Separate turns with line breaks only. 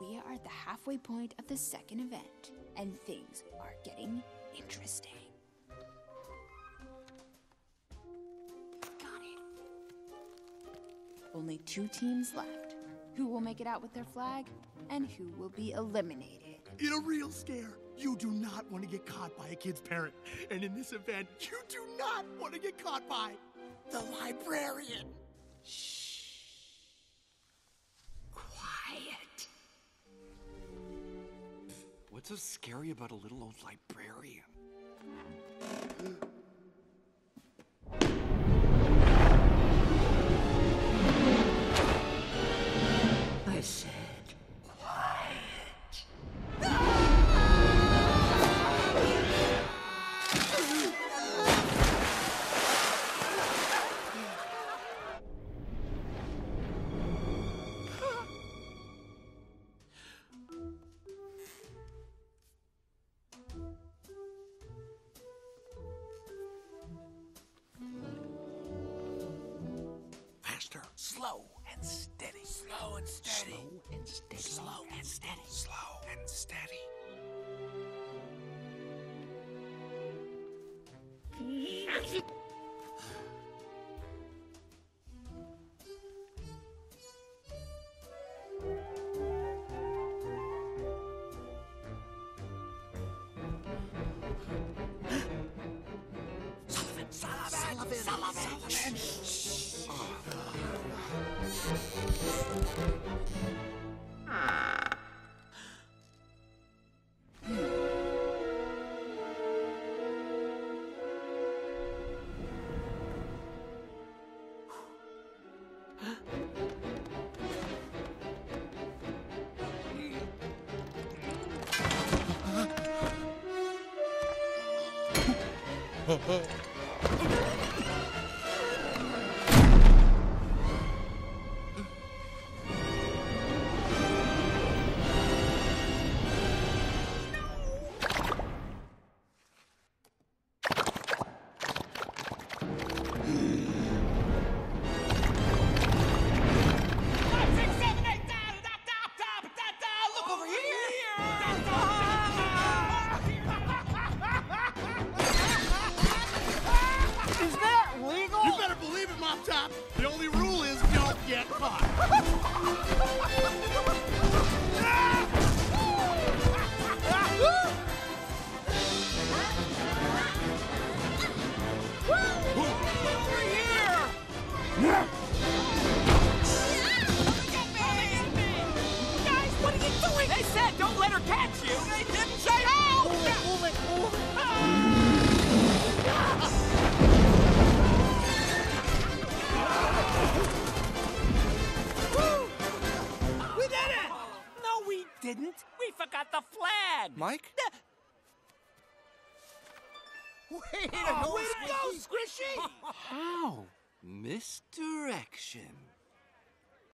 are at the halfway point of the second event, and things are getting interesting. Got it. Only two teams left. Who will make it out with their flag, and who will be eliminated?
In a real scare, you do not want to get caught by a kid's parent. And in this event, you do not want to get caught by the librarian.
What's so scary about a little old librarian? Faster. Slow and steady. Slow and steady. Slow and steady. Slow and steady. Slow and steady. Sullivan, Sullivan, Sullivan, Sullivan.
Look Mike? Oh, way to go, Way to go, Squishy!
How? Misdirection.